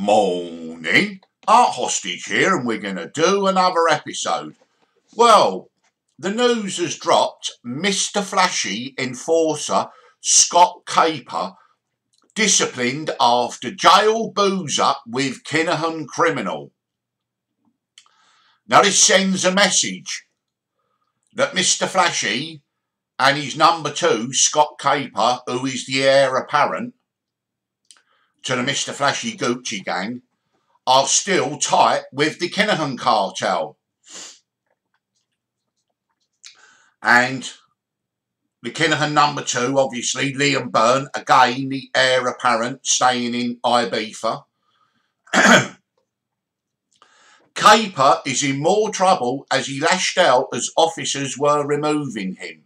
Morning. Art Hostage here, and we're going to do another episode. Well, the news has dropped. Mr. Flashy enforcer Scott Capper disciplined after jail booze up with Kinahan criminal. Now, this sends a message that Mr. Flashy and his number two, Scott Capper, who is the heir apparent, to the Mr. Flashy Gucci gang are still tight with the Kinahan cartel. And the Kinahan number two, obviously, Liam Byrne, again the heir apparent, staying in Ibiza. Capper is in more trouble as he lashed out as officers were removing him.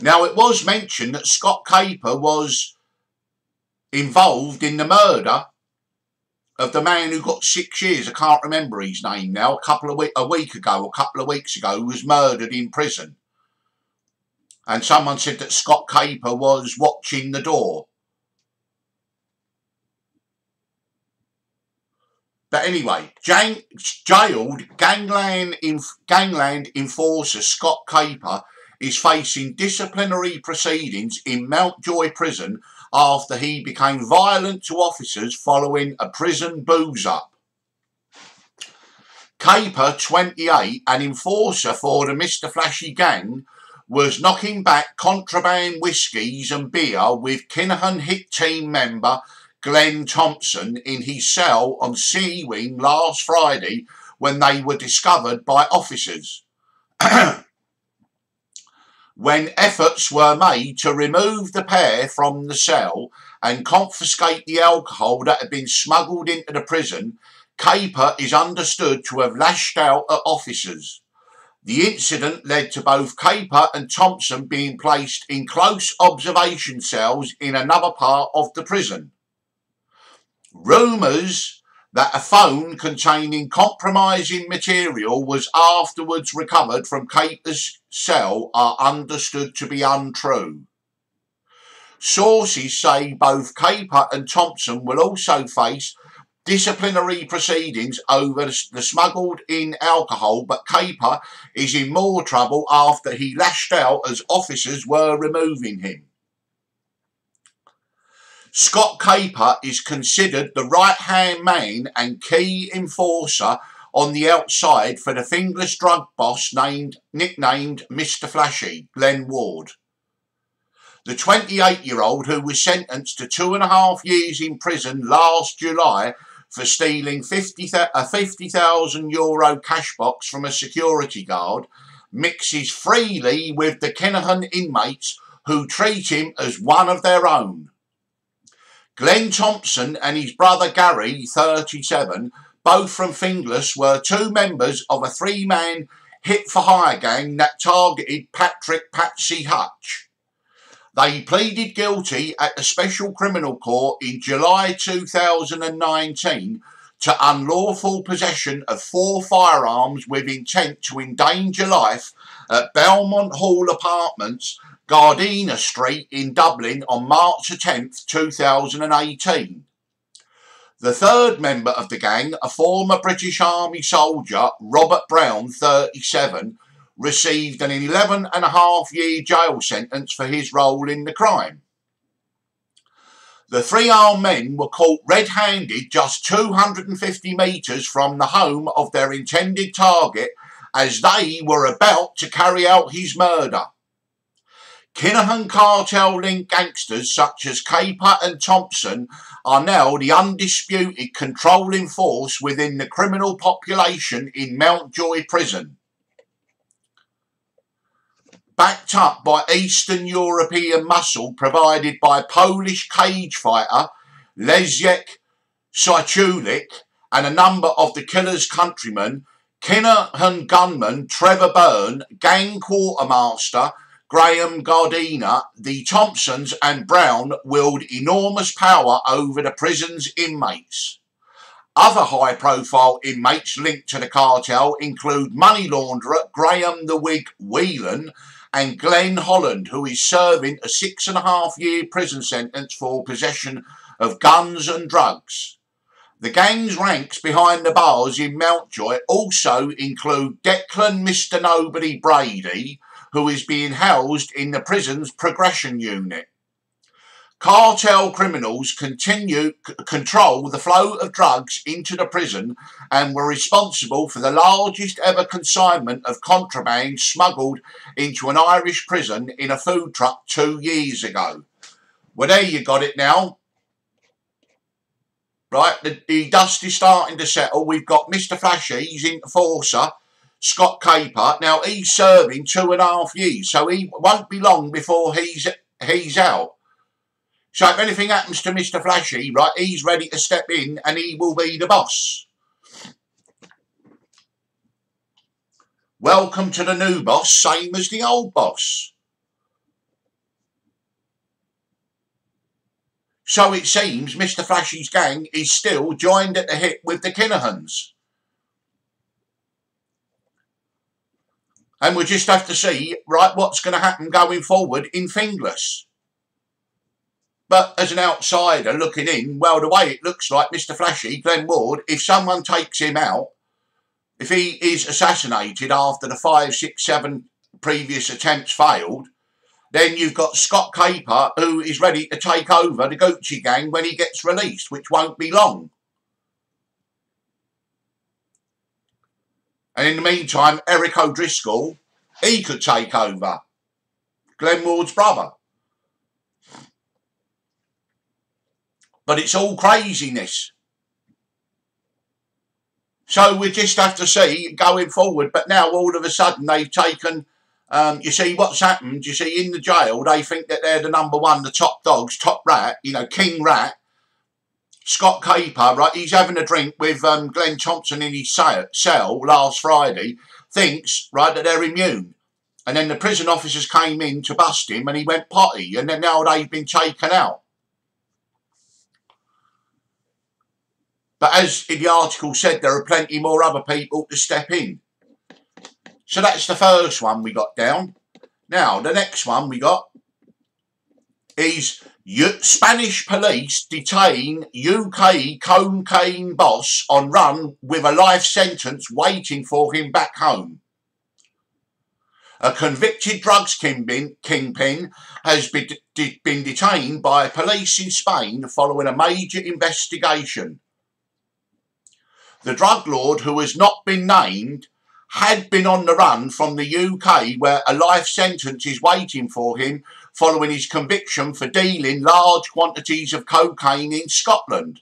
Now, it was mentioned that Scott Capper was involved in the murder of the man who got six years. I can't remember his name now. A couple of week, a week ago, a couple of weeks ago, was murdered in prison. And someone said that Scott Capper was watching the door. But anyway, jailed gangland, gangland enforcer Scott Capper is facing disciplinary proceedings in Mountjoy Prison after he became violent to officers following a prison booze up. Capper, 28, an enforcer for the Mr. Flashy gang, was knocking back contraband whiskies and beer with Kinahan hit team member Glenn Thompson in his cell on C Wing last Friday when they were discovered by officers. when efforts were made to remove the pair from the cell and confiscate the alcohol that had been smuggled into the prison, Capper is understood to have lashed out at officers. The incident led to both Capper and Thompson being placed in close observation cells in another part of the prison. Rumours that a phone containing compromising material was afterwards recovered from Capper's cell are understood to be untrue. Sources say both Capper and Thompson will also face disciplinary proceedings over the smuggled in alcohol, but Capper is in more trouble after he lashed out as officers were removing him. Scott Capper is considered the right-hand man and key enforcer on the outside for the fingerless drug boss named nicknamed Mr. Flashy, Glenn Ward. The 28-year-old who was sentenced to two and a half years in prison last July for stealing 50, a 50,000 euro cash box from a security guard mixes freely with the Kinahan inmates who treat him as one of their own. Glenn Thompson and his brother Gary, 37, both from Finglas, were two members of a three-man hit-for-hire gang that targeted Patrick Patsy Hutch. They pleaded guilty at the Special Criminal Court in July 2019 to unlawful possession of four firearms with intent to endanger life at Belmont Hall Apartments Gardiner Street in Dublin on March 10, 2018. The third member of the gang, a former British Army soldier, Robert Brown, 37, received an 11 and a half year jail sentence for his role in the crime. The three armed men were caught red-handed just 250 metres from the home of their intended target as they were about to carry out his murder. Kinahan cartel linked gangsters such as Capper and Thompson are now the undisputed controlling force within the criminal population in Mountjoy prison. Backed up by Eastern European muscle provided by Polish cage fighter Leszek Sychulik and a number of the killer's countrymen, Kinahan gunman Trevor Byrne, gang quartermaster Graham Gardiner, the Thompsons and Brown wield enormous power over the prison's inmates. Other high-profile inmates linked to the cartel include money launderer Graham the Wig Whelan and Glenn Holland, who is serving a six and a half year prison sentence for possession of guns and drugs. The gang's ranks behind the bars in Mountjoy also include Declan Mr. Nobody Brady, who is being housed in the prison's progression unit. Cartel criminals continue control the flow of drugs into the prison and were responsible for the largest ever consignment of contraband smuggled into an Irish prison in a food truck two years ago. Well, there you got it now. Right, the, the dust is starting to settle. We've got Mr. Flashy, he's in enforcer, Scott Capper. Now he's serving two and a half years, so he won't be long before he's he's out. So if anything happens to Mr. Flashy, right, he's ready to step in and he will be the boss. Welcome to the new boss, same as the old boss. So it seems Mr. Flashy's gang is still joined at the hip with the Kinahans. And we'll just have to see, right, what's going to happen going forward in Finglas. But as an outsider looking in, well, the way it looks like Mr. Flashy, Glenn Ward, if someone takes him out, if he is assassinated after the five, six, seven previous attempts failed, then you've got Scott Capper, who is ready to take over the Gucci gang when he gets released, which won't be long. And in the meantime, Eric O'Driscoll, he could take over. Glenn Ward's brother. But it's all craziness. So we just have to see going forward. But now all of a sudden they've taken, um, you see what's happened, you see in the jail, they think that they're the number one, the top dogs, top rat, you know, king rat. Scott Capper, right, he's having a drink with um, Glenn Thompson in his cell last Friday, thinks, right, that they're immune. And then the prison officers came in to bust him and he went potty and then now they've been taken out. But as in the article said, there are plenty more other people to step in. So that's the first one we got down. Now, the next one we got is Spanish police detain UK cocaine boss on run with a life sentence waiting for him back home. A convicted drugs kingpin, kingpin has been, de been detained by police in Spain following a major investigation. The drug lord, who has not been named, had been on the run from the UK where a life sentence is waiting for him following his conviction for dealing large quantities of cocaine in Scotland.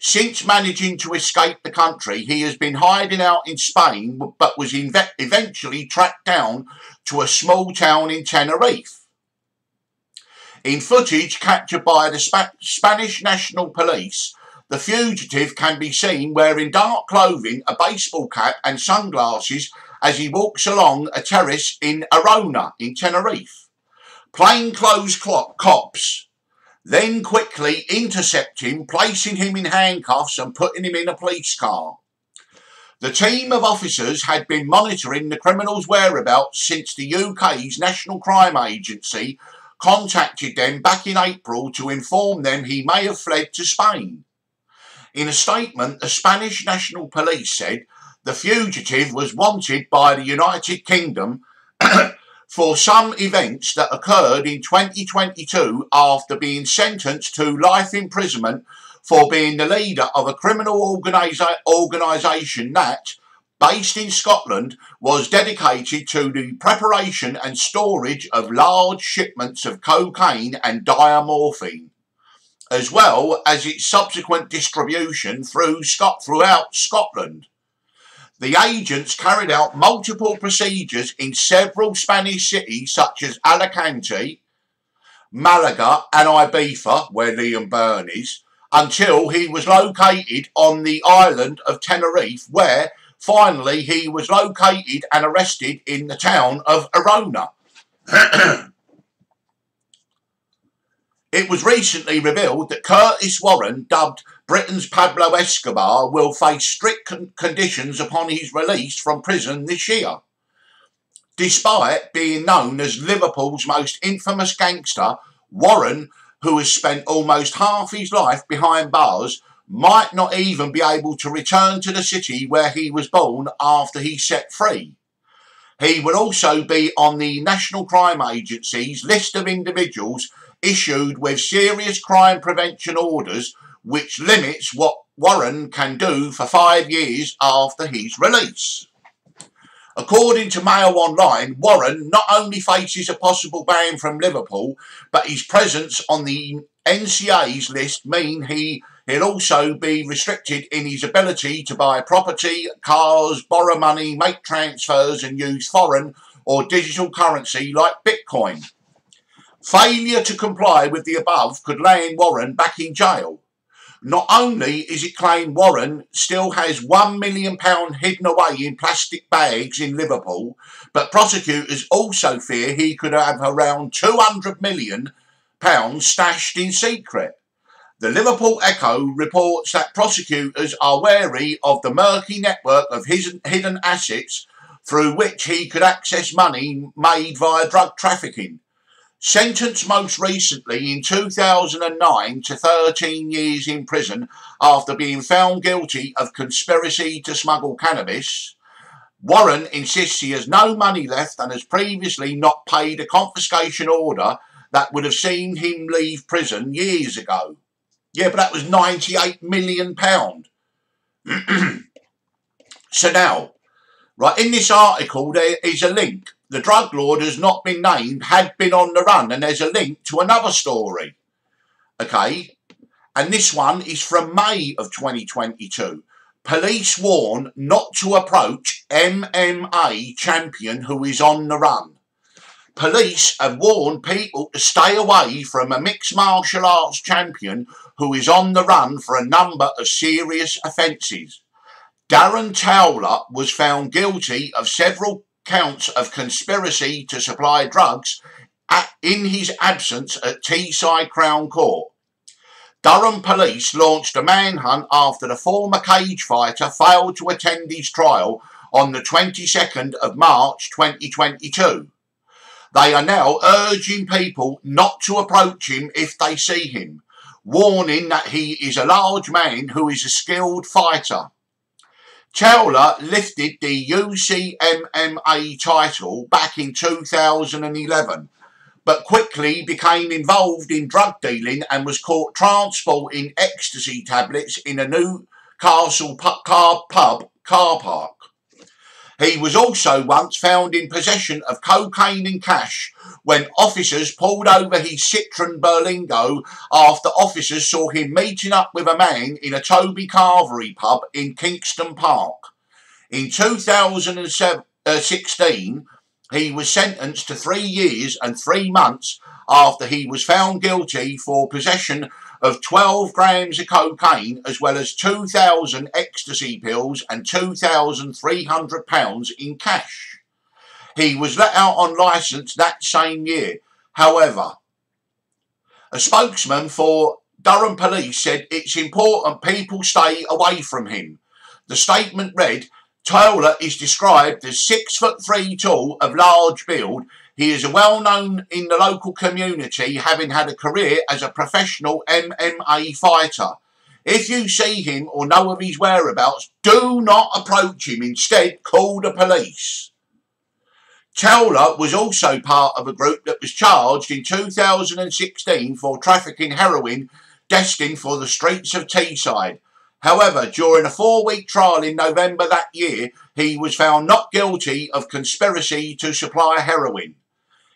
Since managing to escape the country, he has been hiding out in Spain but was eventually tracked down to a small town in Tenerife. In footage captured by the Sp Spanish National Police, the fugitive can be seen wearing dark clothing, a baseball cap and sunglasses as he walks along a terrace in Arona in Tenerife. Plainclothes cops then quickly intercept him, placing him in handcuffs and putting him in a police car. The team of officers had been monitoring the criminal's whereabouts since the UK's National Crime Agency contacted them back in April to inform them he may have fled to Spain. In a statement, the Spanish National Police said the fugitive was wanted by the United Kingdom for some events that occurred in 2022 after being sentenced to life imprisonment for being the leader of a criminal organisa organisation that, based in Scotland, was dedicated to the preparation and storage of large shipments of cocaine and diamorphine as well as its subsequent distribution through Scot throughout Scotland. The agents carried out multiple procedures in several Spanish cities such as Alicante, Malaga and Ibiza, where Liam Byrne is, until he was located on the island of Tenerife, where finally he was located and arrested in the town of Arona. It was recently revealed that Curtis Warren, dubbed Britain's Pablo Escobar, will face strict con conditions upon his release from prison this year. Despite being known as Liverpool's most infamous gangster, Warren, who has spent almost half his life behind bars, might not even be able to return to the city where he was born after he's set free. He would also be on the National Crime Agency's list of individuals issued with serious crime prevention orders which limits what Warren can do for five years after his release. According to Mail Online, Warren not only faces a possible ban from Liverpool, but his presence on the NCA's list mean he he'll also be restricted in his ability to buy property, cars, borrow money, make transfers and use foreign or digital currency like Bitcoin. Failure to comply with the above could land Warren back in jail. Not only is it claimed Warren still has £1 million hidden away in plastic bags in Liverpool, but prosecutors also fear he could have around £200 million stashed in secret. The Liverpool Echo reports that prosecutors are wary of the murky network of his hidden assets through which he could access money made via drug trafficking. Sentenced most recently in 2009 to 13 years in prison after being found guilty of conspiracy to smuggle cannabis, Warren insists he has no money left and has previously not paid a confiscation order that would have seen him leave prison years ago. Yeah, but that was £98 million. so now, right, in this article there is a link the drug lord has not been named had been on the run and there's a link to another story. Okay, and this one is from May of 2022. Police warn not to approach MMA champion who is on the run. Police have warned people to stay away from a mixed martial arts champion who is on the run for a number of serious offences. Darren Towler was found guilty of several counts of conspiracy to supply drugs at, in his absence at Teesside Crown Court. Durham police launched a manhunt after the former cage fighter failed to attend his trial on the 22nd of March 2022. They are now urging people not to approach him if they see him, warning that he is a large man who is a skilled fighter. Towler lifted the UCMMA title back in 2011, but quickly became involved in drug dealing and was caught transporting ecstasy tablets in a Newcastle car pub car park. He was also once found in possession of cocaine and cash when officers pulled over his Citroen Berlingo after officers saw him meeting up with a man in a Toby Carvery pub in Kingston Park. In 2016, he was sentenced to three years and three months after he was found guilty for possession of 12 grams of cocaine as well as 2,000 ecstasy pills and 2,300 pounds in cash. He was let out on licence that same year. However, a spokesman for Durham Police said it's important people stay away from him. The statement read, Towler is described as six foot three tall, of large build, he is well known in the local community, having had a career as a professional MMA fighter. If you see him or know of his whereabouts, do not approach him. Instead, call the police. Towler was also part of a group that was charged in 2016 for trafficking heroin destined for the streets of Teesside. However, during a four-week trial in November that year, he was found not guilty of conspiracy to supply heroin.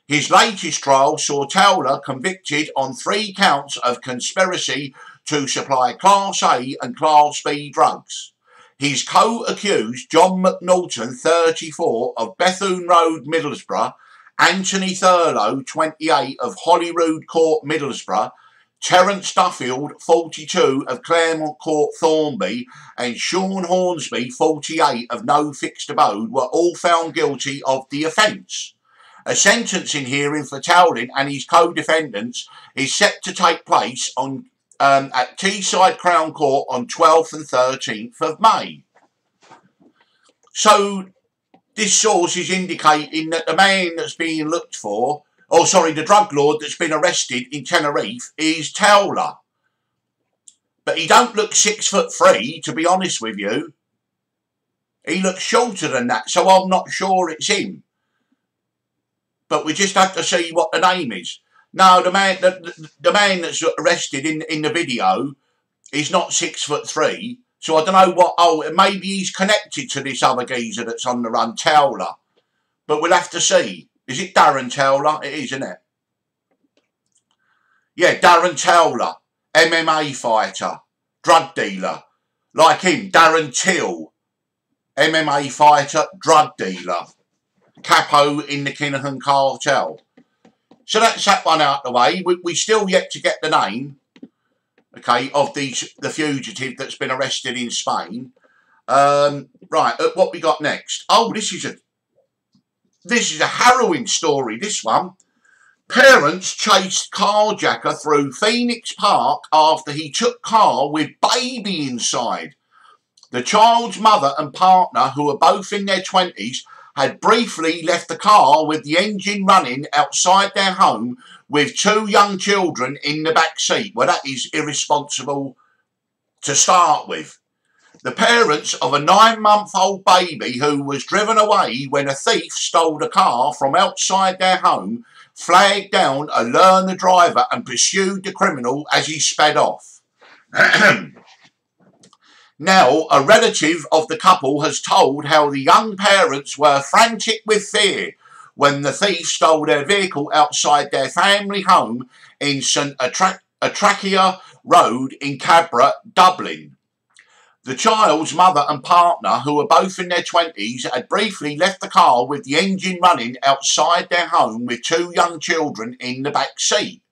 His latest trial saw Towler convicted on three counts of conspiracy to supply Class A and Class B drugs. His co-accused, John McNaughton, 34, of Bethune Road, Middlesbrough, Anthony Thurlow, 28, of Holyrood Court, Middlesbrough, Terence Duffield, 42, of Claremont Court, Thornaby, and Sean Hornsby, 48, of No Fixed Abode, were all found guilty of the offence. A sentencing hearing for Towling and his co-defendants is set to take place on um, at Teesside Crown Court on 12th and 13th of May. So this source is indicating that the man that's being looked for, or sorry, the drug lord that's been arrested in Tenerife is Towler. But he don't look six foot three, to be honest with you. He looks shorter than that, so I'm not sure it's him. But we just have to see what the name is. No, the man, the, the man that's arrested in in the video, is not six foot three. So I don't know what. Oh, maybe he's connected to this other geezer that's on the run, Towler. But we'll have to see. Is it Darren Towler? It is, isn't it? Yeah, Darren Towler, MMA fighter, drug dealer. Like him, Darren Till, MMA fighter, drug dealer. Capo in the Kinahan cartel. So that's that one out the way. We, we still yet to get the name, okay, of these the fugitive that's been arrested in Spain. Um, right, uh, what we got next? Oh, this is a this is a harrowing story. This one. Parents chased carjacker through Phoenix Park after he took car with baby inside. The child's mother and partner, who are both in their 20s, had briefly left the car with the engine running outside their home with two young children in the back seat. Well, that is irresponsible to start with. The parents of a nine month old baby who was driven away when a thief stole the car from outside their home flagged down a learner driver and pursued the criminal as he sped off. Now, a relative of the couple has told how the young parents were frantic with fear when the thief stole their vehicle outside their family home in St Attracta Road in Cabra, Dublin. The child's mother and partner, who were both in their 20s, had briefly left the car with the engine running outside their home with two young children in the back seat.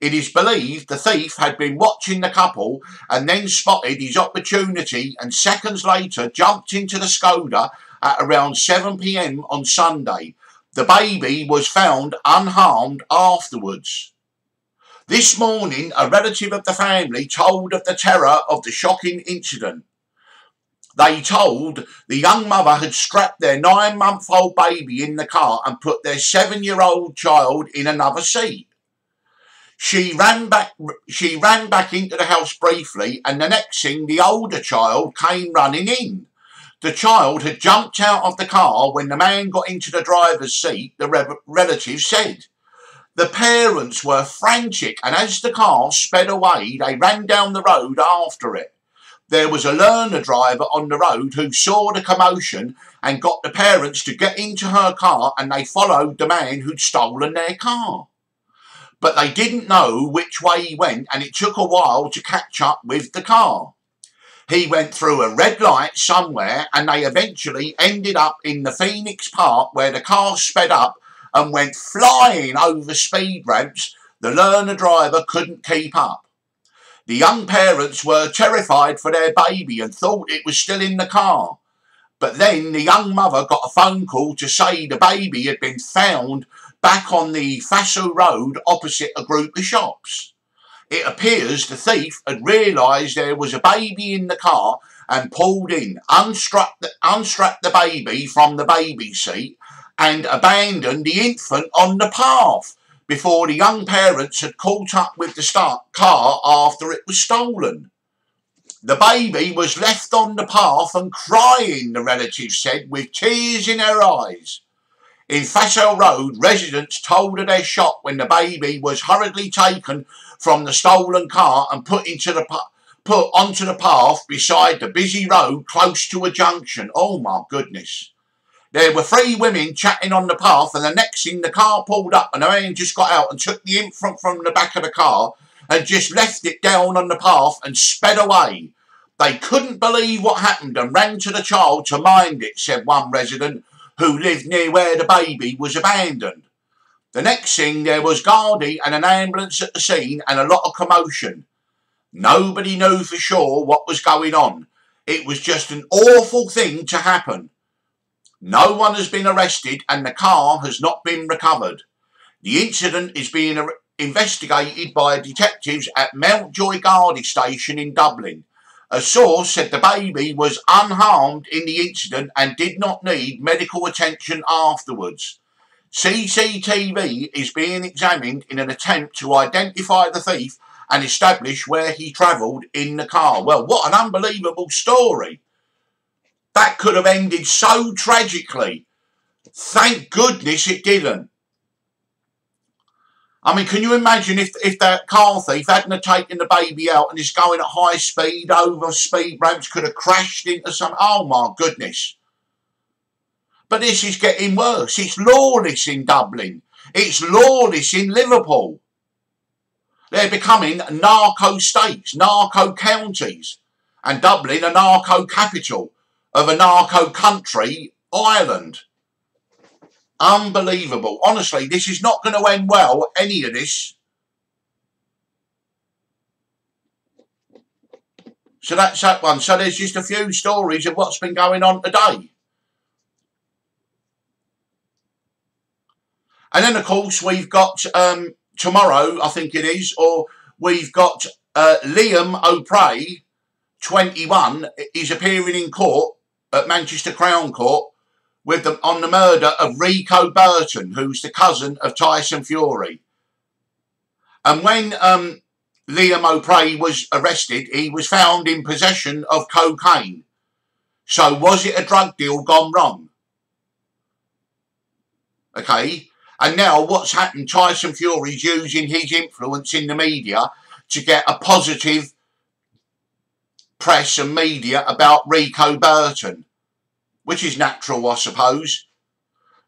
It is believed the thief had been watching the couple and then spotted his opportunity and seconds later jumped into the Skoda at around 7pm on Sunday. The baby was found unharmed afterwards. This morning, a relative of the family told of the terror of the shocking incident. They told the young mother had strapped their nine month old baby in the car and put their seven year old child in another seat. She ran back. She ran back into the house briefly, and the next thing, the older child came running in. The child had jumped out of the car when the man got into the driver's seat. The re- relative said. The parents were frantic, and as the car sped away, they ran down the road after it. There was a learner driver on the road who saw the commotion and got the parents to get into her car, and they followed the man who'd stolen their car but they didn't know which way he went and it took a while to catch up with the car. He went through a red light somewhere and they eventually ended up in the Phoenix Park where the car sped up and went flying over speed ramps. The learner driver couldn't keep up. The young parents were terrified for their baby and thought it was still in the car. But then the young mother got a phone call to say the baby had been found back on the Fassaugh Road opposite a group of shops. It appears the thief had realised there was a baby in the car and pulled in, unstrapped the, unstrapped the baby from the baby seat and abandoned the infant on the path before the young parents had caught up with the car after it was stolen. The baby was left on the path and crying, the relative said, with tears in her eyes. In Fassaugh Road, residents told of their shock when the baby was hurriedly taken from the stolen car and put into the put onto the path beside the busy road close to a junction. Oh my goodness. There were three women chatting on the path, and the next thing the car pulled up, and the man just got out and took the infant from the back of the car and just left it down on the path and sped away. They couldn't believe what happened and ran to the child to mind it, said one resident who lived near where the baby was abandoned. The next thing there was Gardaí and an ambulance at the scene and a lot of commotion. Nobody knew for sure what was going on. It was just an awful thing to happen. No one has been arrested and the car has not been recovered. The incident is being investigated by detectives at Mountjoy Gardy Station in Dublin. A source said the baby was unharmed in the incident and did not need medical attention afterwards. CCTV is being examined in an attempt to identify the thief and establish where he travelled in the car. Well, what an unbelievable story. That could have ended so tragically. Thank goodness it didn't. I mean, can you imagine if, if that car thief hadn't taken the baby out and is going at high speed over speed ramps, could have crashed into some... Oh, my goodness. But this is getting worse. It's lawless in Dublin. It's lawless in Liverpool. They're becoming narco states, narco counties, and Dublin a narco capital of a narco country, Ireland. Unbelievable. Honestly, this is not going to end well, any of this. So that's that one. So there's just a few stories of what's been going on today. And then, of course, we've got um, tomorrow, I think it is, or we've got uh, Liam O'Prey, 21, is appearing in court at Manchester Crown Court with the, on the murder of Rico Burton, who's the cousin of Tyson Fury. And when um, Liam O'Prey was arrested, he was found in possession of cocaine. So was it a drug deal gone wrong? Okay, and now what's happened, Tyson Fury's using his influence in the media to get a positive press and media about Rico Burton, which is natural, I suppose.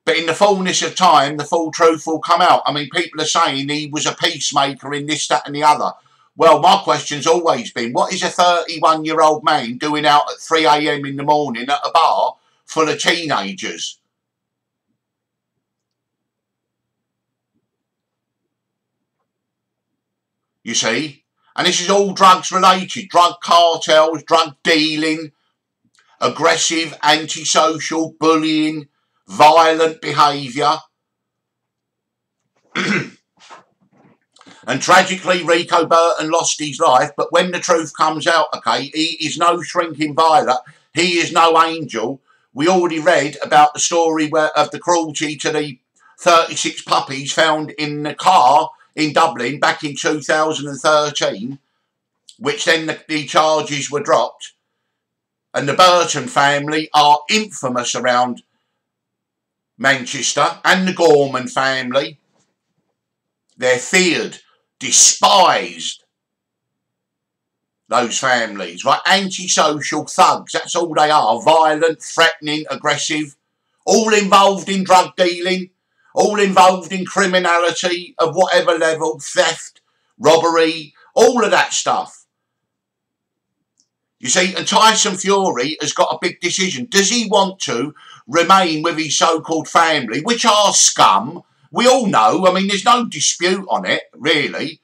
But in the fullness of time, the full truth will come out. I mean, people are saying he was a peacemaker in this, that and the other. Well, my question's always been, what is a 31-year-old man doing out at 3am in the morning at a bar full of teenagers? you see. And this is all drugs related, drug cartels, drug dealing, aggressive, antisocial, bullying, violent behaviour. and tragically, Rico Burton lost his life, but when the truth comes out, okay, he is no shrinking violet, he is no angel. We already read about the story where, of the cruelty to the 36 puppies found in the car in Dublin back in 2013, which then the, the charges were dropped. And the Burton family are infamous around Manchester and the Gorman family. They're feared, despised, those families, right? Antisocial thugs, that's all they are. Violent, threatening, aggressive, all involved in drug dealing, all involved in criminality of whatever level, theft, robbery, all of that stuff. You see, and Tyson Fury has got a big decision. Does he want to remain with his so-called family, which are scum? We all know, I mean, there's no dispute on it, really.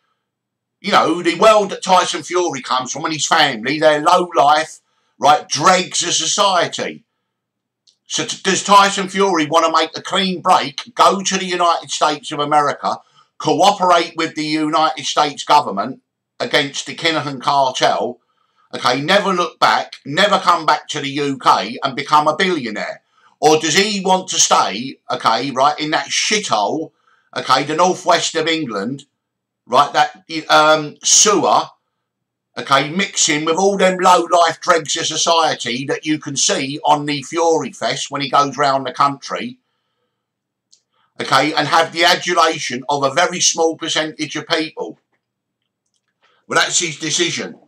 You know, the world that Tyson Fury comes from and his family, they're low life, right, dregs of society. So does Tyson Fury want to make a clean break, go to the United States of America, cooperate with the United States government against the Kinahan cartel, okay, never look back, never come back to the UK and become a billionaire? Or does he want to stay, okay, right, in that shithole, okay, the northwest of England, right, that um, sewer, okay, mixing with all them low-life dregs of society that you can see on the Fury Fest when he goes round the country, okay, and have the adulation of a very small percentage of people. Well, that's his decision.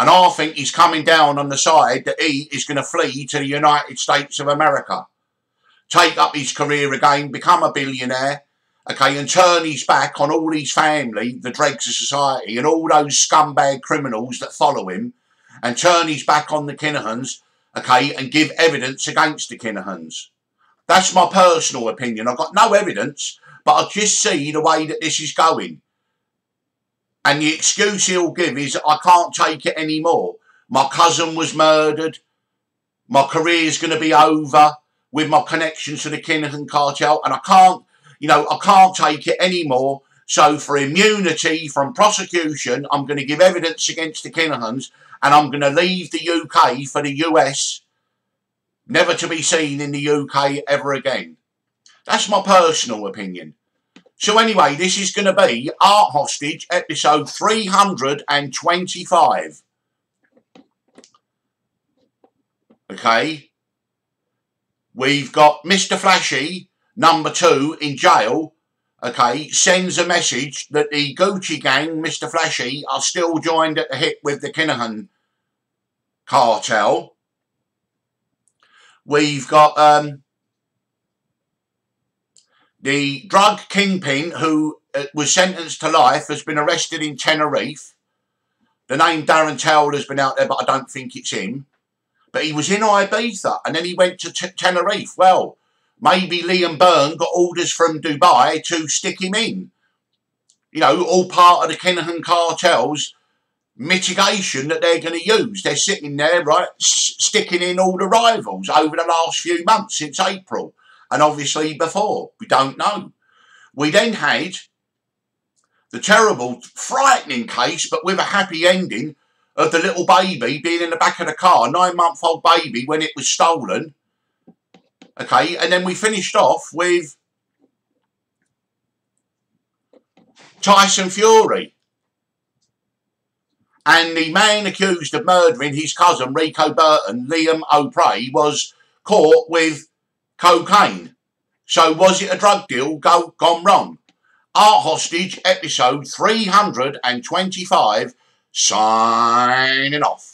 And I think he's coming down on the side that he is going to flee to the United States of America, take up his career again, become a billionaire, okay, and turn his back on all his family, the dregs of society, and all those scumbag criminals that follow him, and turn his back on the Kinahans, okay, and give evidence against the Kinahans. That's my personal opinion. I've got no evidence, but I just see the way that this is going. And the excuse he'll give is, I can't take it anymore. My cousin was murdered. My career's going to be over with my connections to the Kinahan cartel, and I can't you know, I can't take it anymore. So for immunity from prosecution, I'm going to give evidence against the Kinahans and I'm going to leave the UK for the US, never to be seen in the UK ever again. That's my personal opinion. So anyway, this is going to be Art Hostage episode 325. Okay. We've got Mr. Flashy, number two, in jail. Okay, sends a message that the Gucci gang, Mr. Flashy, are still joined at the hip with the Kinahan cartel. We've got um, the drug kingpin who uh, was sentenced to life has been arrested in Tenerife. The name Darren Towell has been out there, but I don't think it's him. But he was in Ibiza and then he went to Tenerife. Well, maybe Liam Byrne got orders from Dubai to stick him in. You know, all part of the Kinahan cartel's mitigation that they're going to use. They're sitting there, right, sticking in all the rivals over the last few months since April. And obviously before. We don't know. We then had the terrible, frightening case, but with a happy ending, of the little baby being in the back of the car, nine-month-old baby, when it was stolen. Okay, and then we finished off with Tyson Fury. And the man accused of murdering his cousin, Rico Burton, Liam O'Prey, was caught with cocaine. So was it a drug deal go, gone wrong? Art Hostage, episode 325, signing off.